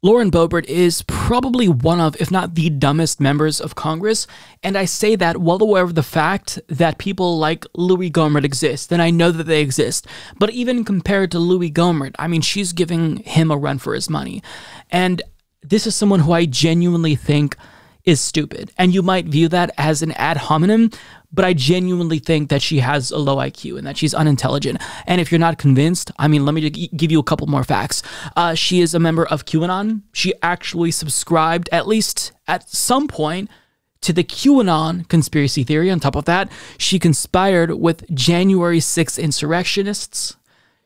Lauren Boebert is probably one of, if not the dumbest members of Congress, and I say that well aware of the fact that people like Louis Gohmert exist, and I know that they exist. But even compared to Louis Gohmert, I mean, she's giving him a run for his money. And this is someone who I genuinely think is stupid. And you might view that as an ad hominem, but I genuinely think that she has a low IQ and that she's unintelligent. And if you're not convinced, I mean, let me give you a couple more facts. Uh, she is a member of QAnon. She actually subscribed, at least at some point, to the QAnon conspiracy theory. On top of that, she conspired with January 6th insurrectionists.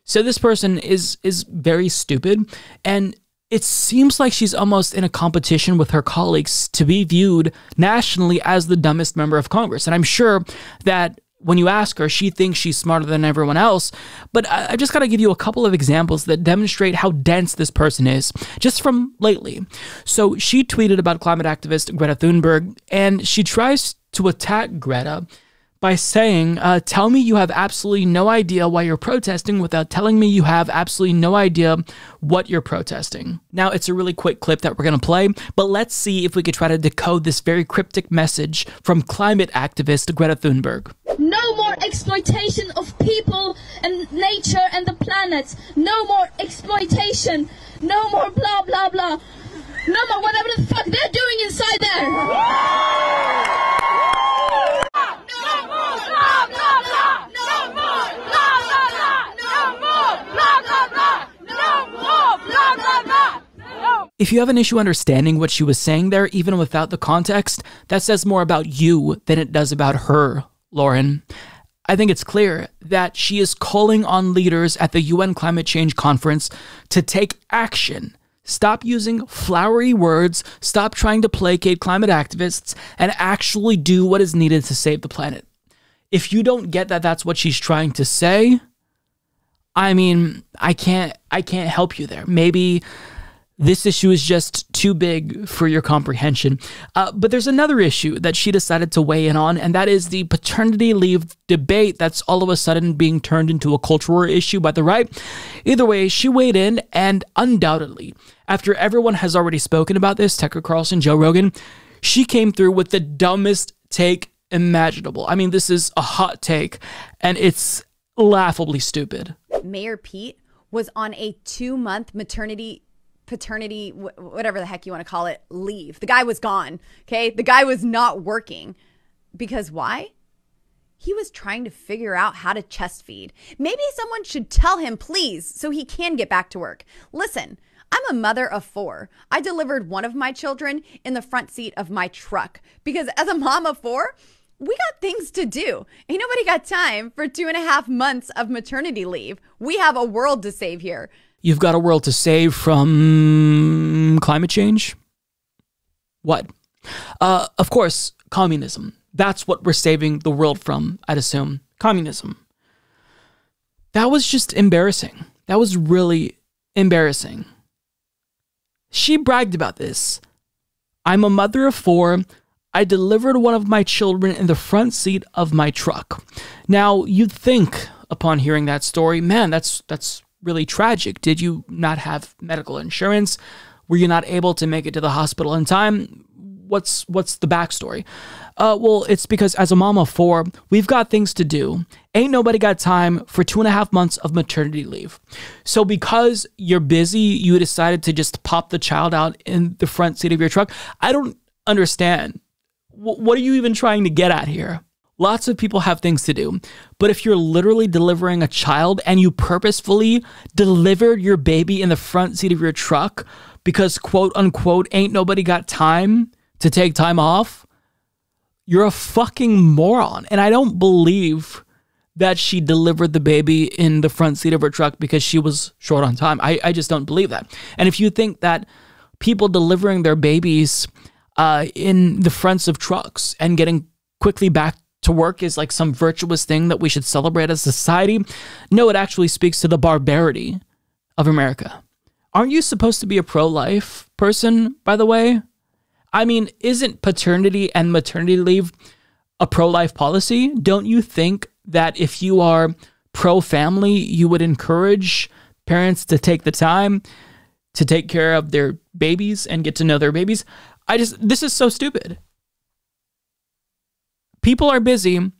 So this person is is very stupid and it seems like she's almost in a competition with her colleagues to be viewed nationally as the dumbest member of Congress. And I'm sure that when you ask her, she thinks she's smarter than everyone else. But I, just got to give you a couple of examples that demonstrate how dense this person is, just from lately. So she tweeted about climate activist Greta Thunberg, and she tries to attack Greta by saying, uh, Tell me you have absolutely no idea why you're protesting without telling me you have absolutely no idea what you're protesting. Now, it's a really quick clip that we're going to play, but let's see if we could try to decode this very cryptic message from climate activist Greta Thunberg. No more exploitation of people and nature and the planet. No more exploitation. No more blah, blah, blah. No more whatever the fuck they're doing inside there. If you have an issue understanding what she was saying there, even without the context, that says more about you than it does about her, Lauren. I think it's clear that she is calling on leaders at the UN Climate Change Conference to take action. Stop using flowery words, stop trying to placate climate activists, and actually do what is needed to save the planet. If you don't get that that's what she's trying to say, I mean, I can't I can't help you there. Maybe this issue is just too big for your comprehension. Uh, but there's another issue that she decided to weigh in on, and that is the paternity leave debate that's all of a sudden being turned into a cultural issue by the right. Either way, she weighed in, and undoubtedly, after everyone has already spoken about this Tucker Carlson, Joe Rogan she came through with the dumbest take imaginable. I mean, this is a hot take, and it's laughably stupid. Mayor Pete was on a two month maternity paternity, whatever the heck you want to call it, leave. The guy was gone. Okay. The guy was not working. Because why? He was trying to figure out how to chest feed. Maybe someone should tell him, please, so he can get back to work. Listen, I'm a mother of four. I delivered one of my children in the front seat of my truck because as a mom of four, we got things to do. Ain't nobody got time for two and a half months of maternity leave. We have a world to save here. You've got a world to save from climate change? What? Uh, of course, communism. That's what we're saving the world from, I'd assume. Communism. That was just embarrassing. That was really embarrassing. She bragged about this. I'm a mother of four. I delivered one of my children in the front seat of my truck. Now, you'd think upon hearing that story, man, that's that's really tragic. Did you not have medical insurance? Were you not able to make it to the hospital in time? What's what's the backstory? Uh, well, it's because as a mom of four, we've got things to do. Ain't nobody got time for two and a half months of maternity leave. So because you're busy, you decided to just pop the child out in the front seat of your truck. I don't understand. W- what are you even trying to get at here? Lots of people have things to do. But if you're literally delivering a child and you purposefully delivered your baby in the front seat of your truck because, quote unquote, ain't nobody got time to take time off, you're a fucking moron. And I don't believe that she delivered the baby in the front seat of her truck because she was short on time. I, I just don't believe that. And if you think that people delivering their babies uh, in the fronts of trucks and getting quickly back to work is like some virtuous thing that we should celebrate as a society. No, it actually speaks to the barbarity of America. Aren't you supposed to be a pro life person, by the way? I mean, isn't paternity and maternity leave a pro life policy? Don't you think that if you are pro family, you would encourage parents to take the time to take care of their babies and get to know their babies. I just, this is so stupid. People are busy,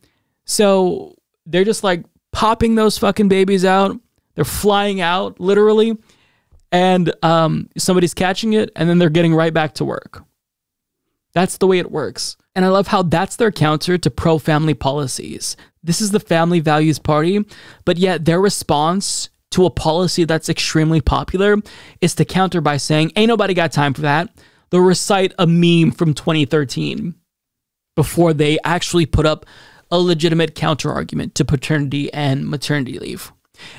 so they're just like popping those fucking babies out. They're flying out, literally, and um, somebody's catching it, and then they're getting right back to work. That's the way it works. And I love how that's their counter to pro family policies. This is the Family Values Party, but yet their response to a policy that's extremely popular is to counter by saying, Ain't nobody got time for that. They'll recite a meme from 2013 before they actually put up a legitimate counter argument to paternity and maternity leave.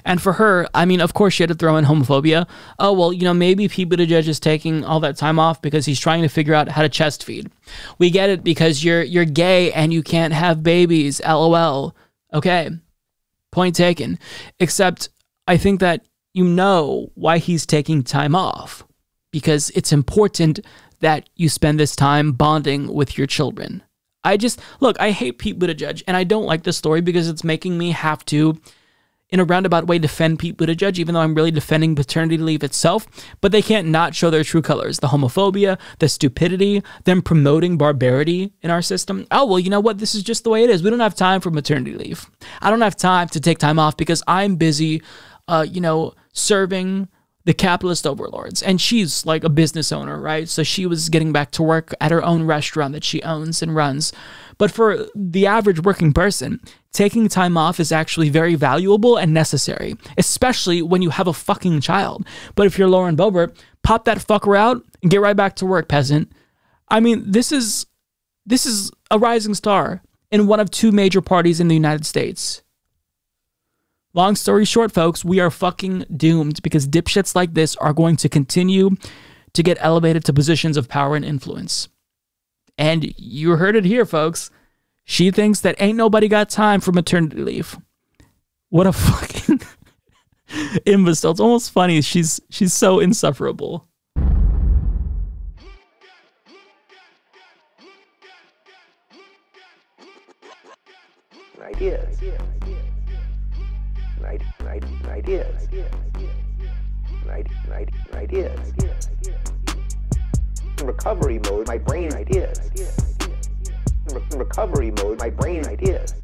And for her, I mean, of course, she had to throw in homophobia. Oh, well, you know, maybe Pete Buttigieg is taking all that time off because he's trying to figure out how to chest feed. We get it because you're you're gay and you can't have babies. LOL. Okay, point taken. Except, I think that you know why he's taking time off because it's important that you spend this time bonding with your children. I just look. I hate Pete Buttigieg, and I don't like this story because it's making me have to in a roundabout way defend Pete Buttigieg, even though I'm really defending paternity leave itself. But they can't not show their true colors the homophobia, the stupidity, them promoting barbarity in our system. Oh, well, you know what? This is just the way it is. We don't have time for maternity leave. I don't have time to take time off because I'm busy, uh, you know, serving the capitalist overlords. And she's like a business owner, right? So she was getting back to work at her own restaurant that she owns and runs. But for the average working person, taking time off is actually very valuable and necessary, especially when you have a fucking child. But if you're Lauren Boebert, pop that fucker out and get right back to work, peasant. I mean, this is this is a rising star in one of two major parties in the United States. Long story short, folks, we are fucking doomed because dipshits like this are going to continue to get elevated to positions of power and influence. And you heard it here, folks. She thinks that ain't nobody got time for maternity leave. What a fucking imbecile. It's almost funny. She's she's so insufferable. Ideas. Ideas. Ideas. Ideas. In recovery mode, my brain ideas. In recovery mode, my brain ideas.